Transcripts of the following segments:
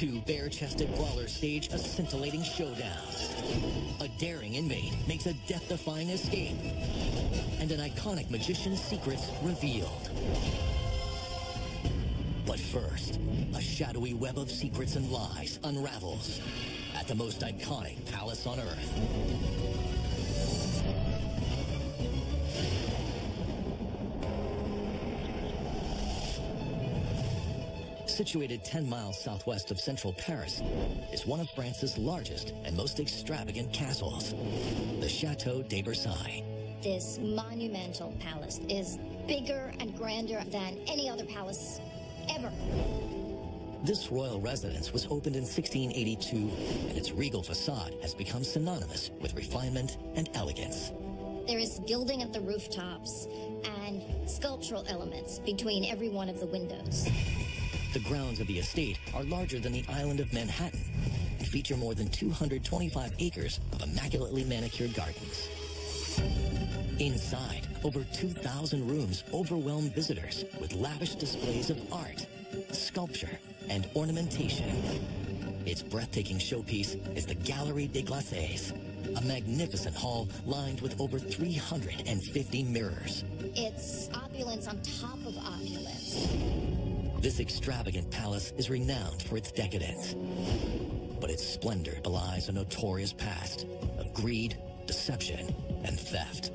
Two bare-chested brawlers stage a scintillating showdown. A daring inmate makes a death-defying escape. And an iconic magician's secrets revealed. But first, a shadowy web of secrets and lies unravels at the most iconic palace on Earth. Situated 10 miles southwest of central Paris, is one of France's largest and most extravagant castles, the Chateau de Versailles. This monumental palace is bigger and grander than any other palace ever. This royal residence was opened in 1682, and its regal facade has become synonymous with refinement and elegance. There is gilding at the rooftops and sculptural elements between every one of the windows. The grounds of the estate are larger than the island of Manhattan and feature more than 225 acres of immaculately manicured gardens. Inside, over 2,000 rooms overwhelm visitors with lavish displays of art, sculpture, and ornamentation. Its breathtaking showpiece is the Galerie des Glaces, a magnificent hall lined with over 350 mirrors. It's opulence on top of. This extravagant palace is renowned for its decadence. But its splendor belies a notorious past of greed, deception, and theft.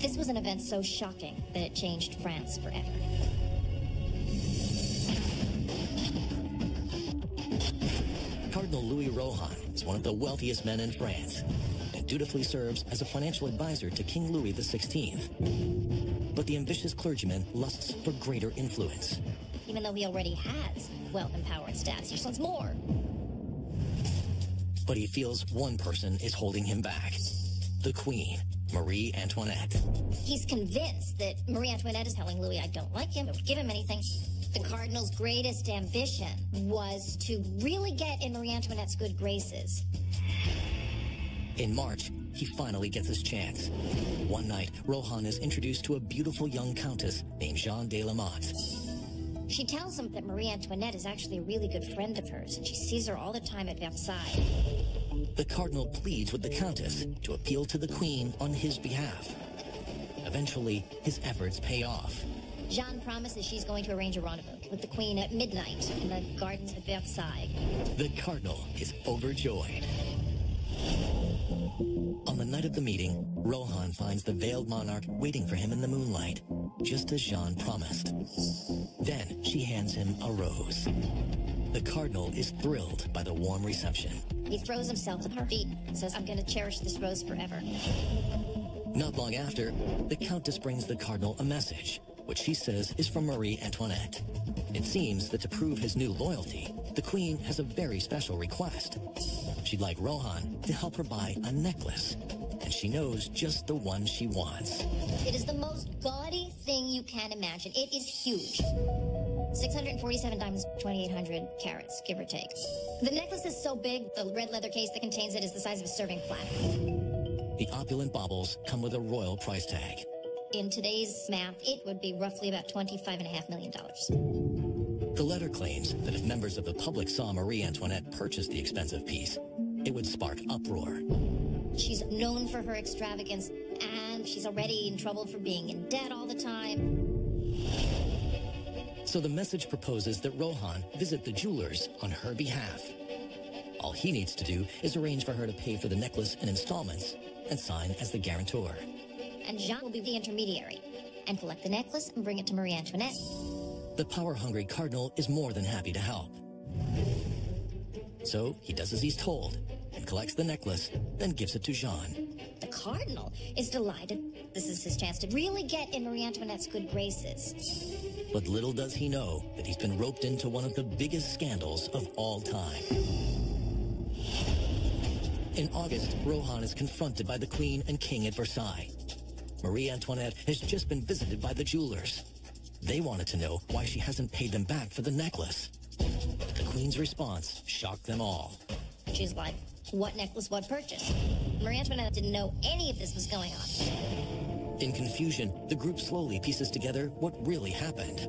This was an event so shocking that it changed France forever. Cardinal Louis Rohan is one of the wealthiest men in France and dutifully serves as a financial advisor to King Louis XVI. But the ambitious clergyman lusts for greater influence. Even though he already has wealth and power and status, he just wants more. But he feels one person is holding him back. The Queen, Marie Antoinette. He's convinced that Marie Antoinette is telling Louis, I don't like him, don't give him anything. The Cardinal's greatest ambition was to really get in Marie Antoinette's good graces. In March, he finally gets his chance. One night, Rohan is introduced to a beautiful young countess named Jeanne de la Motte. She tells him that Marie Antoinette is actually a really good friend of hers, and she sees her all the time at Versailles. The cardinal pleads with the countess to appeal to the queen on his behalf. Eventually, his efforts pay off. Jeanne promises she's going to arrange a rendezvous with the queen at midnight in the gardens of Versailles. The cardinal is overjoyed. On the night of the meeting, Rohan finds the veiled monarch waiting for him in the moonlight, just as Jeanne promised. Then she hands him a rose. The cardinal is thrilled by the warm reception. He throws himself at her feet and says, I'm going to cherish this rose forever. Not long after, the countess brings the cardinal a message, which she says is from Marie Antoinette. It seems that to prove his new loyalty, the queen has a very special request. She'd like Rohan to help her buy a necklace, and she knows just the one she wants. It is the most gaudy thing you can imagine. It is huge. 647 diamonds, 2,800 carats, give or take. The necklace is so big, the red leather case that contains it is the size of a serving platter. The opulent baubles come with a royal price tag. In today's math, it would be roughly about $25.5 million. The letter claims that if members of the public saw Marie Antoinette purchase the expensive piece, it would spark uproar. She's known for her extravagance, and she's already in trouble for being in debt all the time. So the message proposes that Rohan visit the jewelers on her behalf. All he needs to do is arrange for her to pay for the necklace in installments and sign as the guarantor. And Jeanne will be the intermediary and collect the necklace and bring it to Marie Antoinette. The power-hungry cardinal is more than happy to help. So he does as he's told and collects the necklace, then gives it to Jeanne. The cardinal is delighted. This is his chance to really get in Marie Antoinette's good graces. But little does he know that he's been roped into one of the biggest scandals of all time. In August, Rohan is confronted by the Queen and King at Versailles. Marie Antoinette has just been visited by the jewelers. They wanted to know why she hasn't paid them back for the necklace. The Queen's response shocked them all. She's like, what necklace, what purchase? Marie Antoinette didn't know any of this was going on. In confusion, the group slowly pieces together what really happened.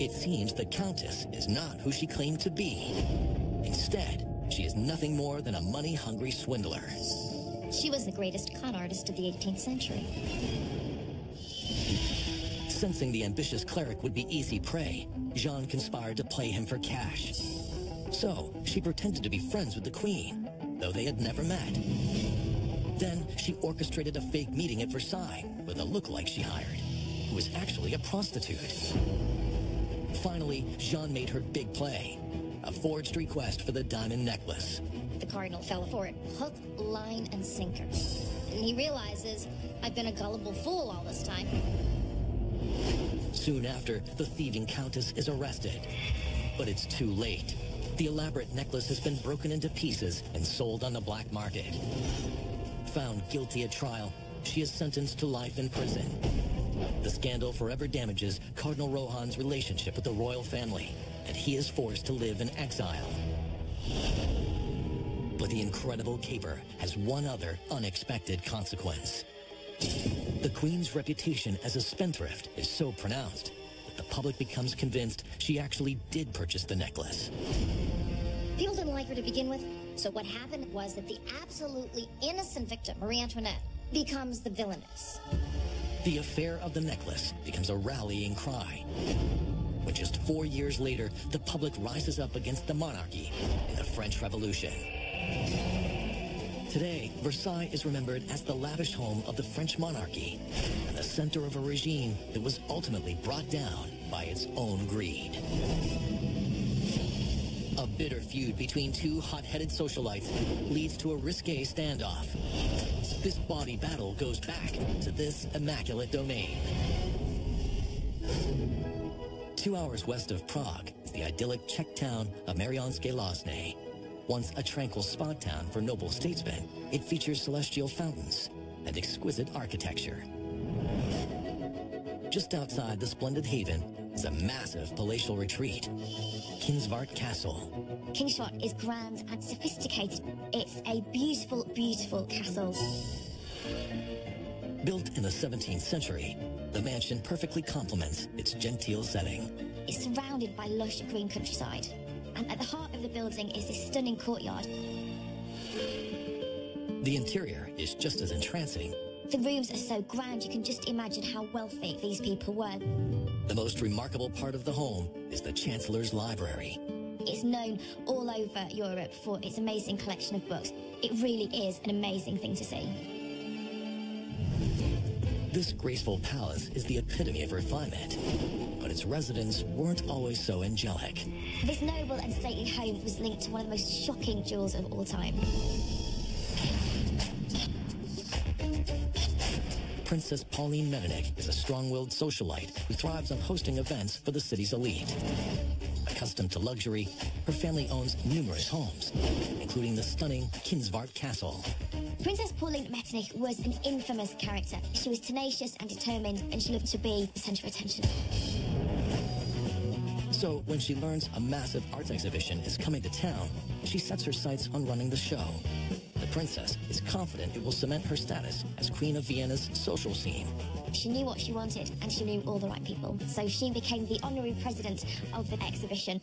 It seems the Countess is not who she claimed to be. Instead, she is nothing more than a money-hungry swindler. She was the greatest con artist of the 18th century. Sensing the ambitious cleric would be easy prey, Jeanne conspired to play him for cash. So, she pretended to be friends with the queen, though they had never met. Then, she orchestrated a fake meeting at Versailles with a lookalike she hired, who was actually a prostitute. Finally, Jeanne made her big play, a forged request for the diamond necklace. The cardinal fell for it, hook, line, and sinker. And he realizes, I've been a gullible fool all this time. Soon after, the thieving countess is arrested. But it's too late. The elaborate necklace has been broken into pieces and sold on the black market. Found guilty at trial, she is sentenced to life in prison. The scandal forever damages Cardinal Rohan's relationship with the royal family, and he is forced to live in exile. But the incredible caper has one other unexpected consequence. The Queen's reputation as a spendthrift is so pronounced that the public becomes convinced she actually did purchase the necklace. People didn't like her to begin with, so what happened was that the absolutely innocent victim, Marie Antoinette, becomes the villainess. The affair of the necklace becomes a rallying cry. When just four years later, the public rises up against the monarchy in the French Revolution. Today, Versailles is remembered as the lavish home of the French monarchy and the center of a regime that was ultimately brought down by its own greed. A bitter feud between two hot-headed socialites leads to a risque standoff. This body battle goes back to this immaculate domain. Two hours west of Prague is the idyllic Czech town of Mariánské Lázně. Once a tranquil spot town for noble statesmen, it features celestial fountains and exquisite architecture. Just outside the splendid haven is a massive palatial retreat, Kinsvart Castle. Kinsvart is grand and sophisticated. It's a beautiful, beautiful castle. Built in the 17th century, the mansion perfectly complements its genteel setting. It's surrounded by lush green countryside. And at the heart of the building is this stunning courtyard. The interior is just as entrancing. The rooms are so grand you can just imagine how wealthy these people were. The most remarkable part of the home is the Chancellor's Library. It's known all over Europe for its amazing collection of books. It really is an amazing thing to see. This graceful palace is the epitome of refinement, but its residents weren't always so angelic. This noble and stately home was linked to one of the most shocking jewels of all time. Princess Pauline Metternich is a strong-willed socialite who thrives on hosting events for the city's elite. Accustomed to luxury, her family owns numerous homes, including the stunning Kinsvart Castle. Princess Pauline Metternich was an infamous character. She was tenacious and determined, and she loved to be the center of attention. So when she learns a massive arts exhibition is coming to town, she sets her sights on running the show. The princess is confident it will cement her status as Queen of Vienna's social scene. She knew what she wanted, and she knew all the right people. So she became the honorary president of the exhibition.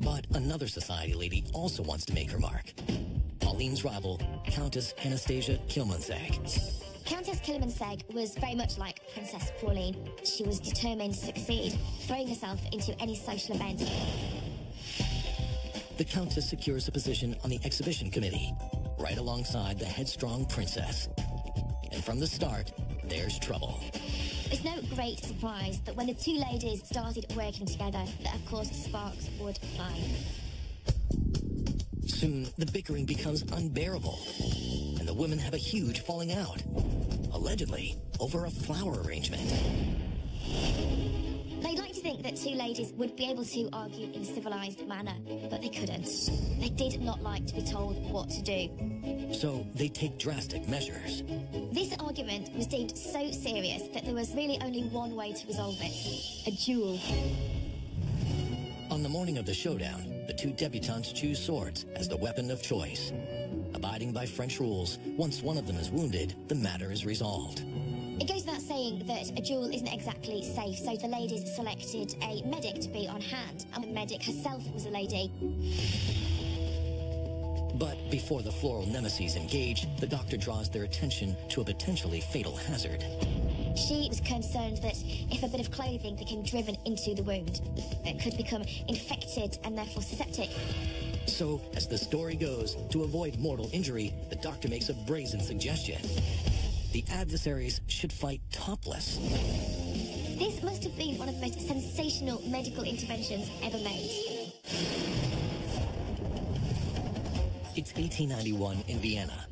But another society lady also wants to make her mark. Pauline's rival, Countess Anastasia Kielmansegg. Countess Kielmansegg was very much like Princess Pauline. She was determined to succeed, throwing herself into any social event. The Countess secures a position on the exhibition committee, right alongside the headstrong princess. And from the start, there's trouble. It's no great surprise that when the two ladies started working together, that of course sparks would fly. Soon, the bickering becomes unbearable, and the women have a huge falling out, allegedly over a flower arrangement. They'd like to think that two ladies would be able to argue in a civilized manner, but they couldn't. They did not like to be told what to do. So they take drastic measures. This argument was deemed so serious that there was really only one way to resolve it. A duel. On the morning of the showdown, the two debutantes choose swords as the weapon of choice. Abiding by French rules, once one of them is wounded, the matter is resolved. It goes without saying that a duel isn't exactly safe, so the ladies selected a medic to be on hand, and the medic herself was a lady. But before the floral nemesis engage, the doctor draws their attention to a potentially fatal hazard. She was concerned that if a bit of clothing became driven into the wound, it could become infected and therefore septic. So, as the story goes, to avoid mortal injury, the doctor makes a brazen suggestion. The adversaries should fight topless. This must have been one of the most sensational medical interventions ever made. It's 1891 in Vienna.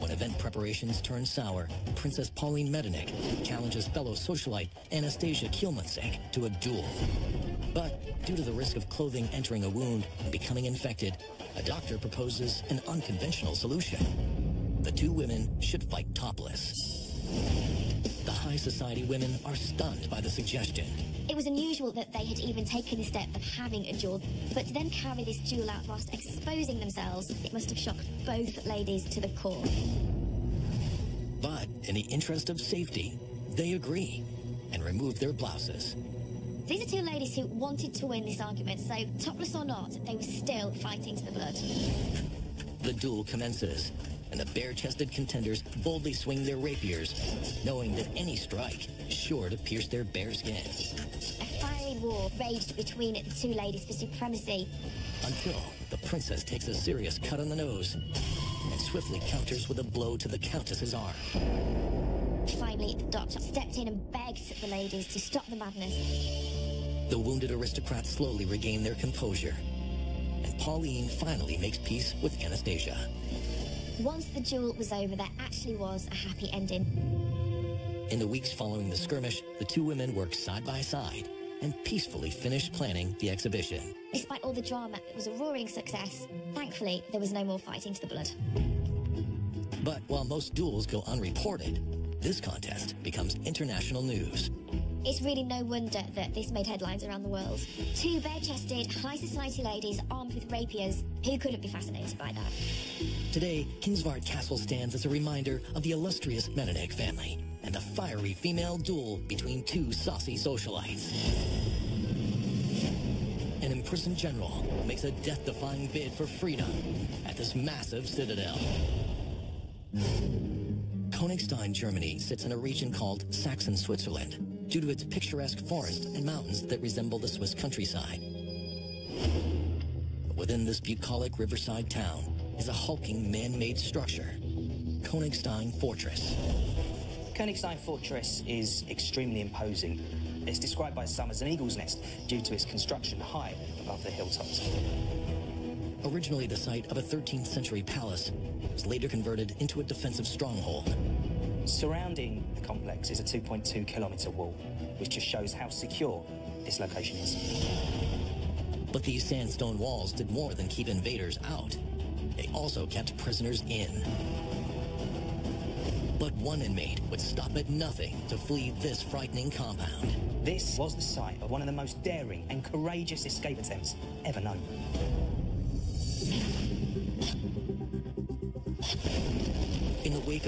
When event preparations turn sour, Princess Pauline Metternich challenges fellow socialite Anastasia Kielmansegg to a duel. But due to the risk of clothing entering a wound and becoming infected, a doctor proposes an unconventional solution. The two women should fight topless. The high society women are stunned by the suggestion. It was unusual that they had even taken the step of having a duel, but to then carry this duel out whilst exposing themselves, it must have shocked both ladies to the core. But in the interest of safety, they agree and remove their blouses. These are two ladies who wanted to win this argument, so topless or not, they were still fighting to the blood. The duel commences, and the bare-chested contenders boldly swing their rapiers, knowing that any strike is sure to pierce their bare skin. A fiery war raged between the two ladies for supremacy. Until the princess takes a serious cut on the nose and swiftly counters with a blow to the countess's arm. Finally, the doctor stepped in and begged the ladies to stop the madness. The wounded aristocrats slowly regain their composure, and Pauline finally makes peace with Anastasia. Once the duel was over, there actually was a happy ending. In the weeks following the skirmish, the two women worked side by side and peacefully finished planning the exhibition. Despite all the drama, it was a roaring success. Thankfully, there was no more fighting to the blood. But while most duels go unreported, this contest becomes international news. It's really no wonder that this made headlines around the world. Two bare-chested, high society ladies armed with rapiers. Who couldn't be fascinated by that? Today, Kinsvart Castle stands as a reminder of the illustrious Metternich family and the fiery female duel between two saucy socialites. An imprisoned general makes a death-defying bid for freedom at this massive citadel. Königstein, Germany sits in a region called Saxon Switzerland due to its picturesque forests and mountains that resemble the Swiss countryside. Within this bucolic riverside town is a hulking man-made structure, Königstein Fortress. Königstein Fortress is extremely imposing. It's described by some as an eagle's nest due to its construction high above the hilltops. Originally the site of a 13th century palace, it was later converted into a defensive stronghold. Surrounding the complex is a 2.2 kilometer wall, which just shows how secure this location is. But these sandstone walls did more than keep invaders out. They also kept prisoners in. But one inmate would stop at nothing to flee this frightening compound. This was the site of one of the most daring and courageous escape attempts ever known.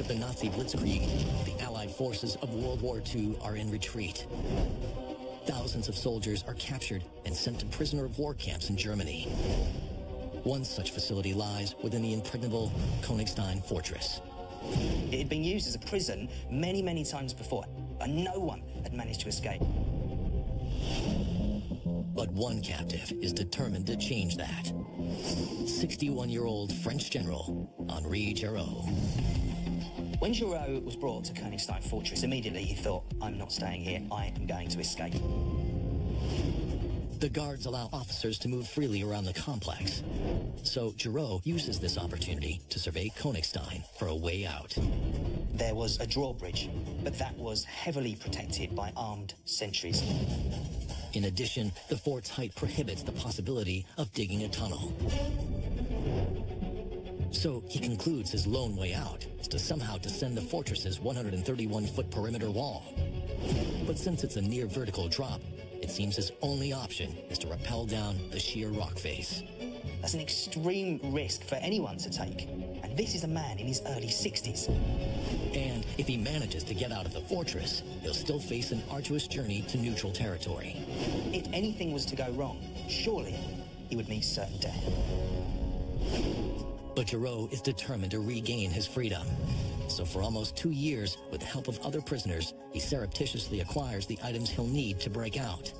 In the of the Nazi blitzkrieg, the Allied forces of World War II are in retreat. Thousands of soldiers are captured and sent to prisoner of war camps in Germany. One such facility lies within the impregnable Königstein Fortress. It had been used as a prison many, many times before, and no one had managed to escape. But one captive is determined to change that. 61-year-old French general Henri Giraud. When Giraud was brought to Königstein Fortress, immediately he thought, I'm not staying here, I am going to escape. The guards allow officers to move freely around the complex. So Giraud uses this opportunity to survey Königstein for a way out. There was a drawbridge, but that was heavily protected by armed sentries. In addition, the fort's height prohibits the possibility of digging a tunnel. So he concludes his lone way out is to somehow descend the fortress's 131-foot perimeter wall. But since it's a near vertical drop, it seems his only option is to rappel down the sheer rock face. That's an extreme risk for anyone to take. And this is a man in his early 60s. And if he manages to get out of the fortress, he'll still face an arduous journey to neutral territory. If anything was to go wrong, surely he would meet certain death. But Giraud is determined to regain his freedom. So for almost two years, with the help of other prisoners, he surreptitiously acquires the items he'll need to break out.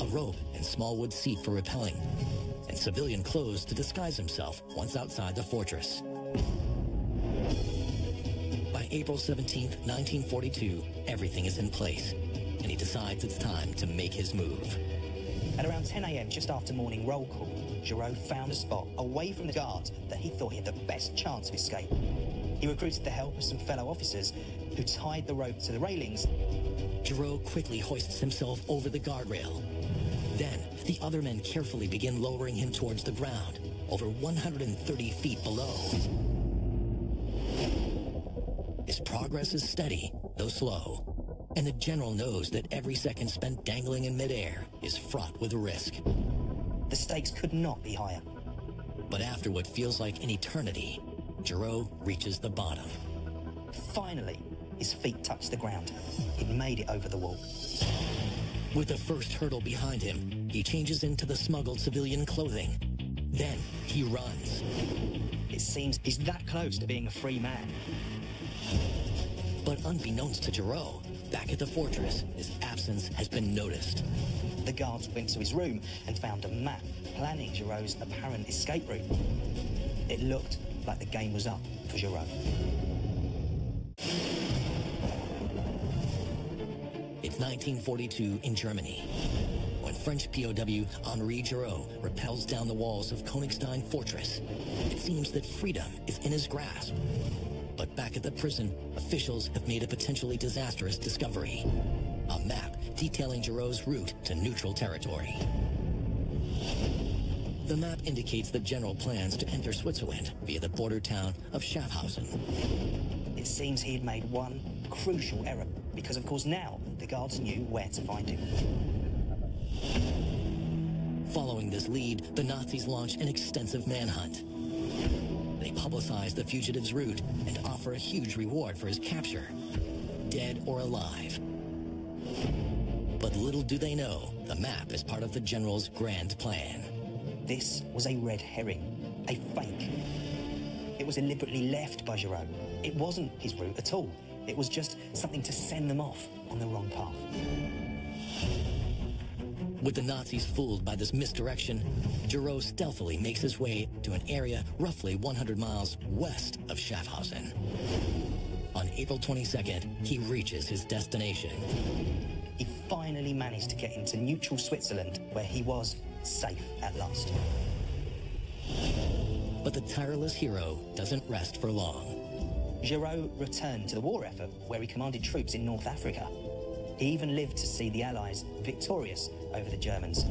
A rope and small wood seat for rappelling, and civilian clothes to disguise himself once outside the fortress. By April 17, 1942, everything is in place, and he decides it's time to make his move. At around 10 a.m., just after morning roll call, Giraud found a spot away from the guards that he thought he had the best chance of escape. He recruited the help of some fellow officers who tied the rope to the railings. Giraud quickly hoists himself over the guardrail. Then, the other men carefully begin lowering him towards the ground, over 130 feet below. His progress is steady, though slow. And the general knows that every second spent dangling in midair is fraught with risk. The stakes could not be higher. But after what feels like an eternity, Giraud reaches the bottom. Finally, his feet touch the ground. He'd made it over the wall. With the first hurdle behind him, he changes into the smuggled civilian clothing. Then he runs. It seems he's that close to being a free man. But unbeknownst to Giraud, back at the fortress, his absence has been noticed. The guards went to his room and found a map planning Giraud's apparent escape route. It looked like the game was up for Giraud. It's 1942 in Germany, when French POW Henri Giraud repels down the walls of Konigstein Fortress. It seems that freedom is in his grasp. But back at the prison, officials have made a potentially disastrous discovery. A map detailing Giraud's route to neutral territory. The map indicates the general plans to enter Switzerland via the border town of Schaffhausen. It seems he had made one crucial error, because of course now the guards knew where to find him. Following this lead, the Nazis launch an extensive manhunt. They publicize the fugitive's route and offer a huge reward for his capture, dead or alive. But little do they know, the map is part of the general's grand plan. This was a red herring, a fake. It was deliberately left by Giraud. It wasn't his route at all. It was just something to send them off on the wrong path. With the Nazis fooled by this misdirection, Giraud stealthily makes his way to an area roughly 100 miles west of Schaffhausen. On April 22nd, he reaches his destination. He finally managed to get into neutral Switzerland, where he was safe at last. But the tireless hero doesn't rest for long. Giraud returned to the war effort, where he commanded troops in North Africa. He even lived to see the Allies victorious over the Germans.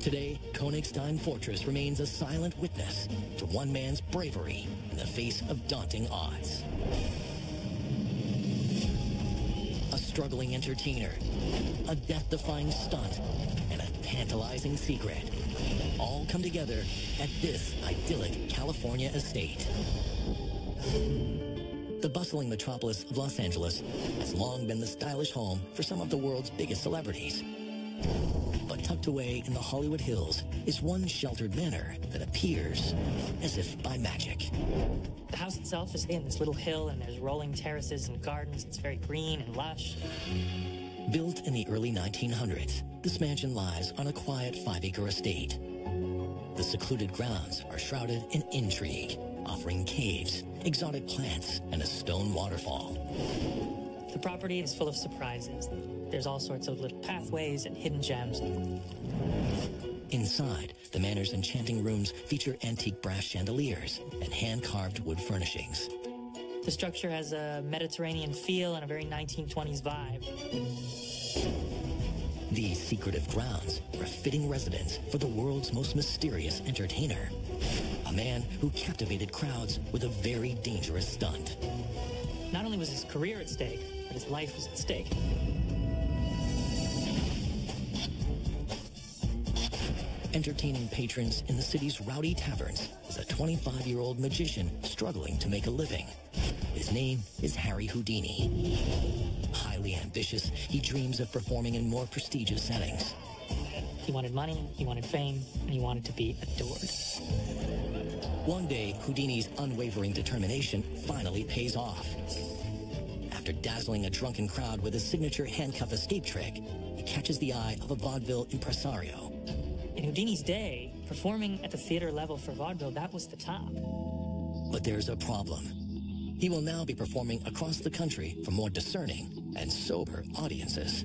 Today, Konigstein Fortress remains a silent witness to one man's bravery in the face of daunting odds. Struggling entertainer, a death-defying stunt, and a tantalizing secret all come together at this idyllic California estate. The bustling metropolis of Los Angeles has long been the stylish home for some of the world's biggest celebrities. Tucked away in the Hollywood Hills is one sheltered manor that appears as if by magic. The house itself is in this little hill, and there's rolling terraces and gardens. It's very green and lush. Built in the early 1900s, this mansion lies on a quiet five-acre estate. The secluded grounds are shrouded in intrigue, offering caves, exotic plants, and a stone waterfall. The property is full of surprises. There's all sorts of little pathways and hidden gems. Inside, the manor's enchanting rooms feature antique brass chandeliers and hand-carved wood furnishings. The structure has a Mediterranean feel and a very 1920s vibe. These secretive grounds are a fitting residence for the world's most mysterious entertainer. A man who captivated crowds with a very dangerous stunt. Not only was his career at stake, but his life was at stake. Entertaining patrons in the city's rowdy taverns, is a 25-year-old magician struggling to make a living. His name is Harry Houdini. Highly ambitious, he dreams of performing in more prestigious settings. He wanted money, he wanted fame, and he wanted to be adored. One day, Houdini's unwavering determination finally pays off. After dazzling a drunken crowd with his signature handcuff escape trick, he catches the eye of a vaudeville impresario. In Houdini's day, performing at the theater level for vaudeville, that was the top. But there's a problem. He will now be performing across the country for more discerning and sober audiences.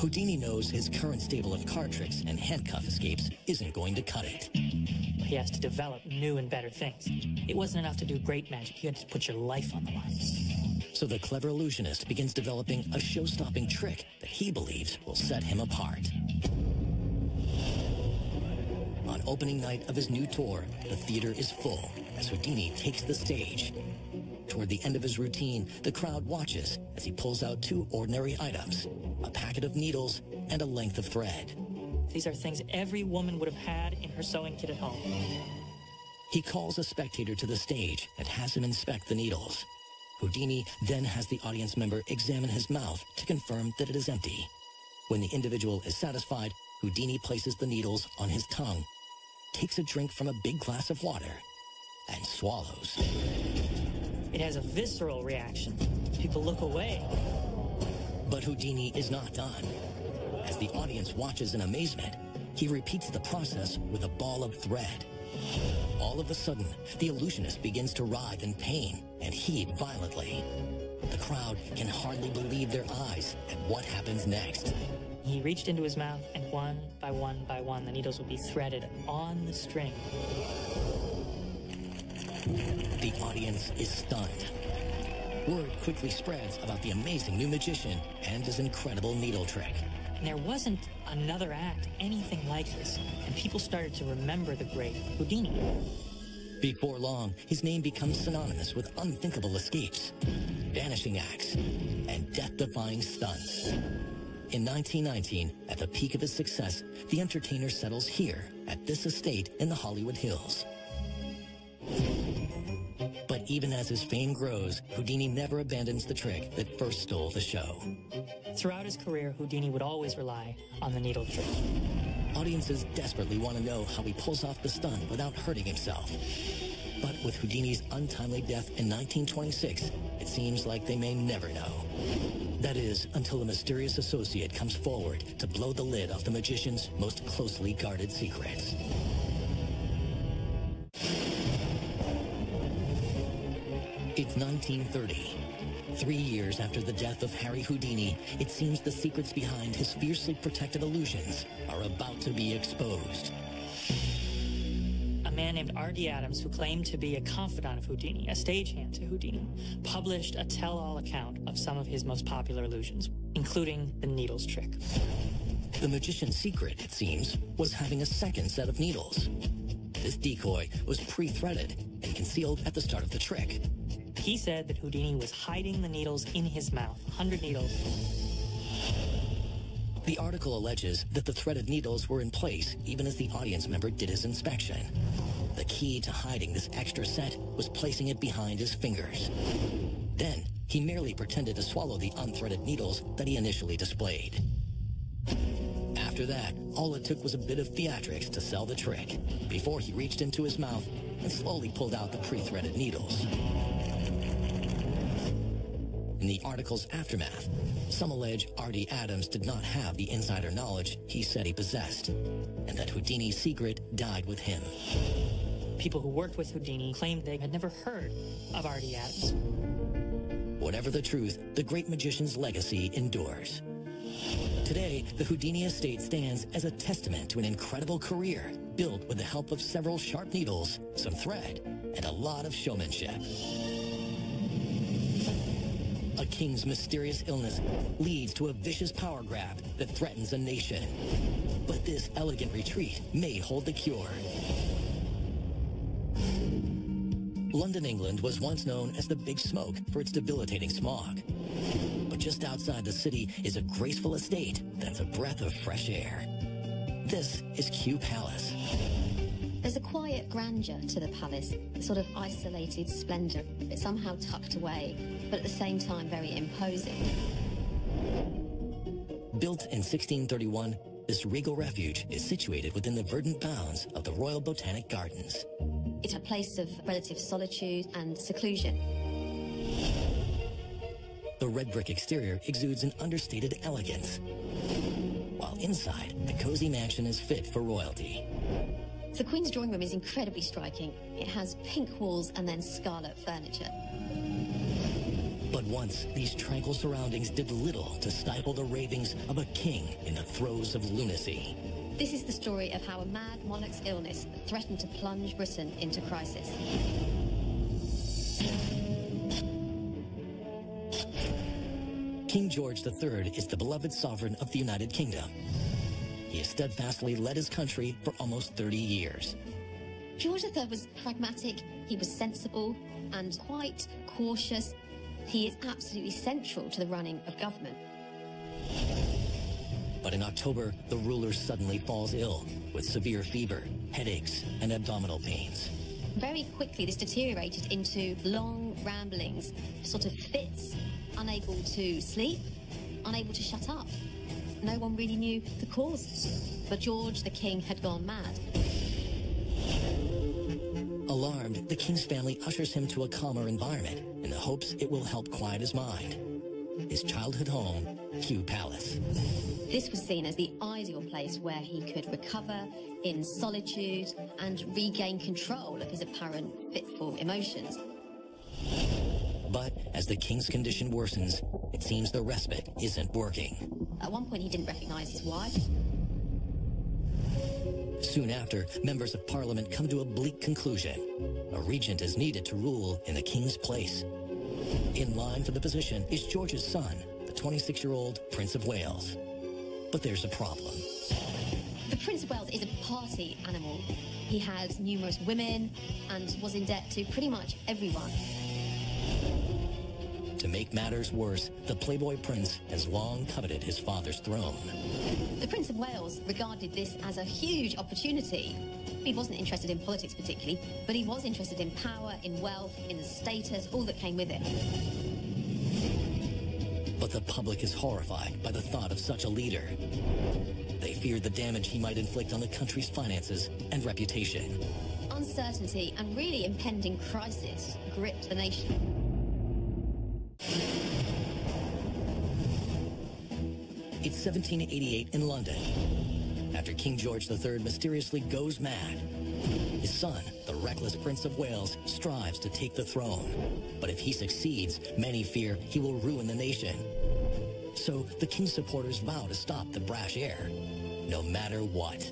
Houdini knows his current stable of card tricks and handcuff escapes isn't going to cut it. He has to develop new and better things. It wasn't enough to do great magic. You had to put your life on the line. So the clever illusionist begins developing a show-stopping trick that he believes will set him apart. On opening night of his new tour, the theater is full as Houdini takes the stage. Toward the end of his routine, the crowd watches as he pulls out two ordinary items, a packet of needles and a length of thread. These are things every woman would have had in her sewing kit at home. He calls a spectator to the stage and has him inspect the needles. Houdini then has the audience member examine his mouth to confirm that it is empty. When the individual is satisfied, Houdini places the needles on his tongue, takes a drink from a big glass of water, and swallows. It has a visceral reaction. People look away. But Houdini is not done. As the audience watches in amazement, he repeats the process with a ball of thread. All of a sudden, the illusionist begins to writhe in pain and heave violently. The crowd can hardly believe their eyes at what happens next. He reached into his mouth, and one by one by one, the needles would be threaded on the string. The audience is stunned. Word quickly spreads about the amazing new magician and his incredible needle trick. And there wasn't another act anything like this, and people started to remember the great Houdini. Before long, his name becomes synonymous with unthinkable escapes, vanishing acts, and death-defying stunts. In 1919, at the peak of his success, the entertainer settles here at this estate in the Hollywood Hills. But even as his fame grows, Houdini never abandons the trick that first stole the show. Throughout his career, Houdini would always rely on the needle trick. Audiences desperately want to know how he pulls off the stunt without hurting himself. But with Houdini's untimely death in 1926, it seems like they may never know. That is, until a mysterious associate comes forward to blow the lid off the magician's most closely guarded secrets. It's 1930. Three years after the death of Harry Houdini, it seems the secrets behind his fiercely protected illusions are about to be exposed. A man named R.D. Adams, who claimed to be a confidant of Houdini, a stagehand to Houdini, published a tell-all account of some of his most popular illusions, including the needles trick. The magician's secret, it seems, was having a second set of needles. This decoy was pre-threaded and concealed at the start of the trick. He said that Houdini was hiding the needles in his mouth, 100 needles. The article alleges that the threaded needles were in place even as the audience member did his inspection. The key to hiding this extra set was placing it behind his fingers. Then, he merely pretended to swallow the unthreaded needles that he initially displayed. After that, all it took was a bit of theatrics to sell the trick, before he reached into his mouth and slowly pulled out the pre-threaded needles. In the article's aftermath, some allege R.D. Adams did not have the insider knowledge he said he possessed, and that Houdini's secret died with him. People who worked with Houdini claimed they had never heard of R.D. Adams. Whatever the truth, the great magician's legacy endures. Today, the Houdini estate stands as a testament to an incredible career built with the help of several sharp needles, some thread, and a lot of showmanship. A king's mysterious illness leads to a vicious power grab that threatens a nation. But this elegant retreat may hold the cure. London, England was once known as the Big Smoke for its debilitating smog. But just outside the city is a graceful estate that's a breath of fresh air. This is Kew Palace. There's a quiet grandeur to the palace, a sort of isolated splendour. It's somehow tucked away, but at the same time very imposing. Built in 1631, this regal refuge is situated within the verdant bounds of the Royal Botanic Gardens. It's a place of relative solitude and seclusion. The red brick exterior exudes an understated elegance, while inside, the cozy mansion is fit for royalty. The Queen's drawing room is incredibly striking. It has pink walls and then scarlet furniture. But once, these tranquil surroundings did little to stifle the ravings of a king in the throes of lunacy. This is the story of how a mad monarch's illness threatened to plunge Britain into crisis. King George III is the beloved sovereign of the United Kingdom. He has steadfastly led his country for almost 30 years. George III was pragmatic, he was sensible, and quite cautious. He is absolutely central to the running of government. But in October, the ruler suddenly falls ill with severe fever, headaches, and abdominal pains. Very quickly, this deteriorated into long ramblings, sort of fits, unable to sleep, unable to shut up no one really knew the cause. But George the King had gone mad. Alarmed, the king's family ushers him to a calmer environment in the hopes it will help quiet his mind. His childhood home, Kew Palace. This was seen as the ideal place where he could recover in solitude and regain control of his apparent fitful emotions. But as the king's condition worsens, it seems the respite isn't working. At one point, he didn't recognize his wife. Soon after, members of parliament come to a bleak conclusion. A regent is needed to rule in the king's place. In line for the position is George's son, 26-year-old Prince of Wales. But there's a problem. The Prince of Wales is a party animal. He had numerous women and was in debt to pretty much everyone. To make matters worse, the Playboy Prince has long coveted his father's throne. The Prince of Wales regarded this as a huge opportunity. He wasn't interested in politics particularly, but he was interested in power, in wealth, in the status, all that came with it. But the public is horrified by the thought of such a leader. They fear the damage he might inflict on the country's finances and reputation. Uncertainty and really impending crisis gripped the nation. It's 1788 in London. After King George III mysteriously goes mad, his son, the reckless Prince of Wales, strives to take the throne. But if he succeeds, many fear he will ruin the nation. So the king's supporters vow to stop the brash heir, no matter what.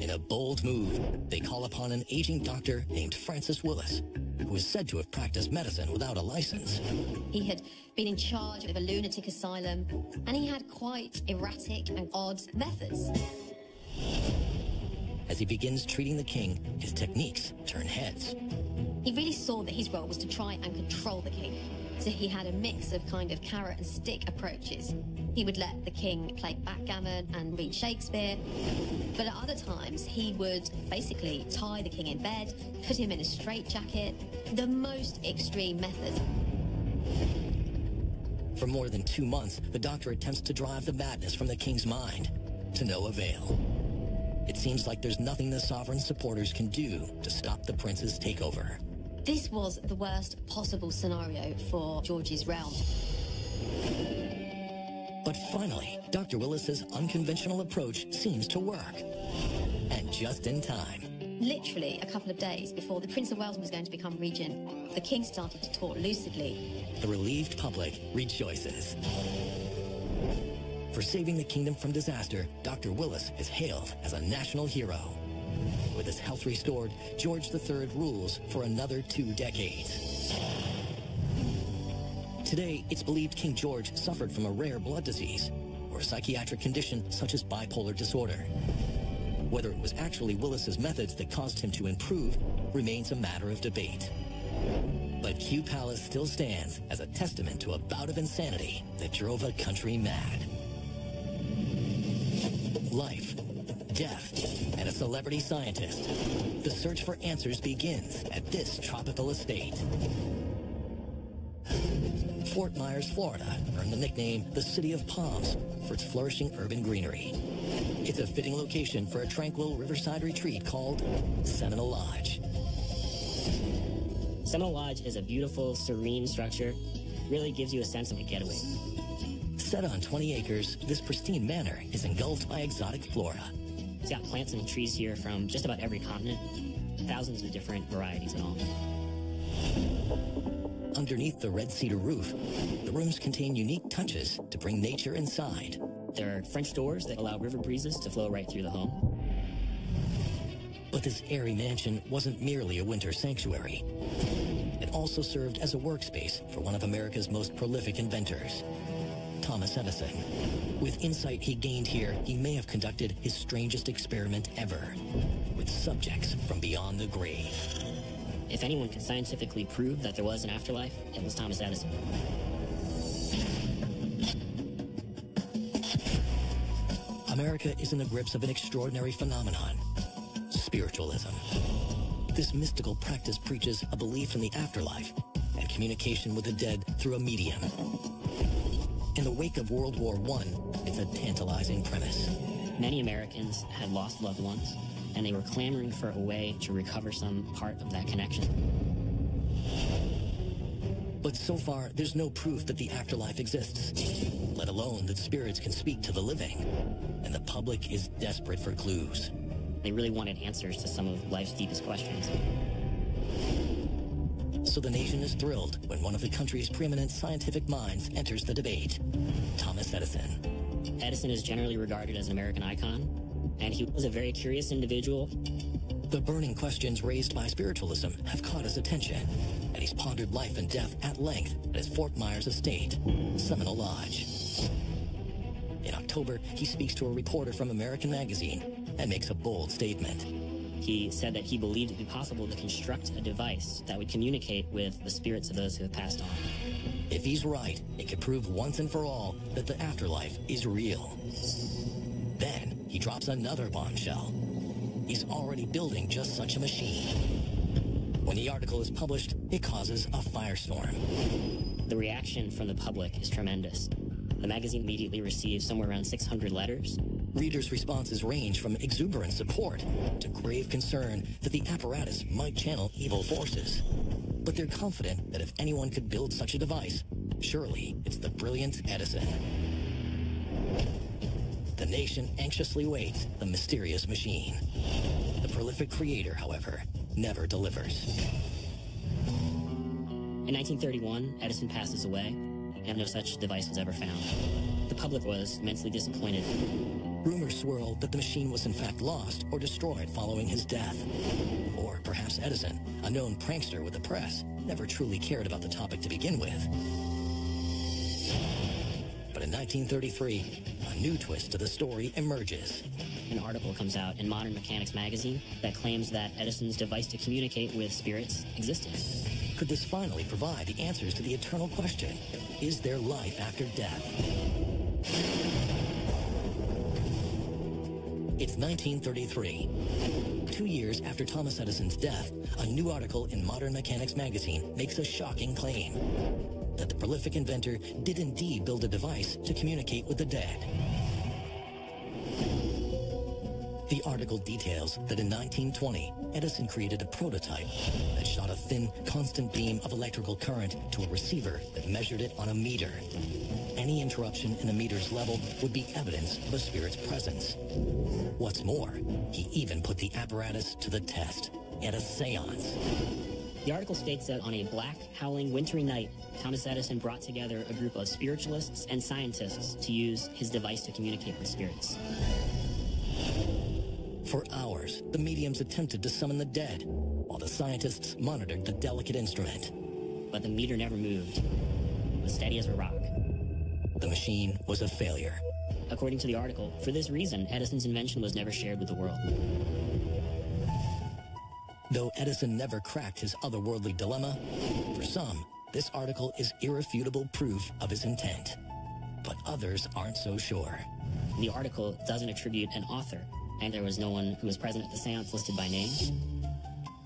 In a bold move, they call upon an aging doctor named Francis Willis, who is said to have practiced medicine without a license. He had been in charge of a lunatic asylum, and he had quite erratic and odd methods. As he begins treating the king, his techniques turn heads. He really saw that his role was to try and control the king. So he had a mix of kind of carrot and stick approaches. He would let the king play backgammon and read Shakespeare. But at other times, he would basically tie the king in bed, put him in a straitjacket, the most extreme method. For more than two months, the doctor attempts to drive the madness from the king's mind, to no avail. It seems like there's nothing the sovereign's supporters can do to stop the prince's takeover. This was the worst possible scenario for George's realm. But finally, Dr. Willis's unconventional approach seems to work. And just in time. Literally a couple of days before the Prince of Wales was going to become regent, the king started to talk lucidly. The relieved public rejoices. For saving the kingdom from disaster, Dr. Willis is hailed as a national hero. With his health restored, George III rules for another two decades. Today, it's believed King George suffered from a rare blood disease or psychiatric condition such as bipolar disorder. Whether it was actually Willis's methods that caused him to improve remains a matter of debate. But Kew Palace still stands as a testament to a bout of insanity that drove a country mad. Life, death, celebrity scientist. The search for answers begins at this tropical estate. Fort Myers, Florida earned the nickname the City of Palms for its flourishing urban greenery. It's a fitting location for a tranquil riverside retreat called Seminole Lodge. Seminole Lodge is a beautiful, serene structure. Really gives you a sense of a getaway. Set on 20 acres, this pristine manor is engulfed by exotic flora. It's got plants and trees here from just about every continent. Thousands of different varieties and all. Underneath the red cedar roof, the rooms contain unique touches to bring nature inside. There are French doors that allow river breezes to flow right through the home. But this airy mansion wasn't merely a winter sanctuary. It also served as a workspace for one of America's most prolific inventors, Thomas Edison. With insight he gained here, he may have conducted his strangest experiment ever, with subjects from beyond the grave. If anyone could scientifically prove that there was an afterlife, it was Thomas Edison. America is in the grips of an extraordinary phenomenon spiritualism. This mystical practice preaches a belief in the afterlife and communication with the dead through a medium. In the wake of World War I, it's a tantalizing premise. Many Americans had lost loved ones, and they were clamoring for a way to recover some part of that connection. But so far, there's no proof that the afterlife exists, let alone that spirits can speak to the living. And the public is desperate for clues. They really wanted answers to some of life's deepest questions. So the nation is thrilled when one of the country's preeminent scientific minds enters the debate Thomas Edison. Edison is generally regarded as an American icon, and he was a very curious individual. The burning questions raised by spiritualism have caught his attention, and he's pondered life and death at length at his Fort Myers estate, Seminole Lodge. In October, he speaks to a reporter from American Magazine and makes a bold statement. He said that he believed it would be possible to construct a device that would communicate with the spirits of those who have passed on. If he's right, it could prove once and for all that the afterlife is real. Then he drops another bombshell. He's already building just such a machine. When the article is published, it causes a firestorm. The reaction from the public is tremendous. The magazine immediately receives somewhere around 600 letters. Readers' responses range from exuberant support to grave concern that the apparatus might channel evil forces. But they're confident that if anyone could build such a device, surely it's the brilliant Edison. The nation anxiously waits the mysterious machine. The prolific creator, however, never delivers. In 1931, Edison passes away, and no such device was ever found. The public was immensely disappointed. Rumors swirled that the machine was in fact lost or destroyed following his death. Or perhaps Edison, a known prankster with the press, never truly cared about the topic to begin with. But in 1933, a new twist to the story emerges. An article comes out in Modern Mechanix magazine that claims that Edison's device to communicate with spirits existed. Could this finally provide the answers to the eternal question, is there life after death? 1933. Two years after Thomas Edison's death, a new article in Modern Mechanix magazine makes a shocking claim that the prolific inventor did indeed build a device to communicate with the dead. The article details that in 1920, Edison created a prototype that shot a thin, constant beam of electrical current to a receiver that measured it on a meter. Any interruption in the meter's level would be evidence of a spirit's presence. What's more, he even put the apparatus to the test at a seance. The article states that on a black, howling, wintry night, Thomas Edison brought together a group of spiritualists and scientists to use his device to communicate with spirits. For hours, the mediums attempted to summon the dead, while the scientists monitored the delicate instrument. But the meter never moved. It was steady as a rock. The machine was a failure. According to the article, for this reason, Edison's invention was never shared with the world. Though Edison never cracked his otherworldly dilemma, for some, this article is irrefutable proof of his intent. But others aren't so sure. The article doesn't attribute an author, and there was no one who was present at the seance listed by name.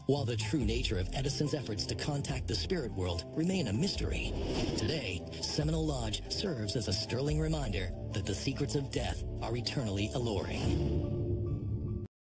While the true nature of Edison's efforts to contact the spirit world remain a mystery, today, Seminole Lodge serves as a sterling reminder that the secrets of death are eternally alluring.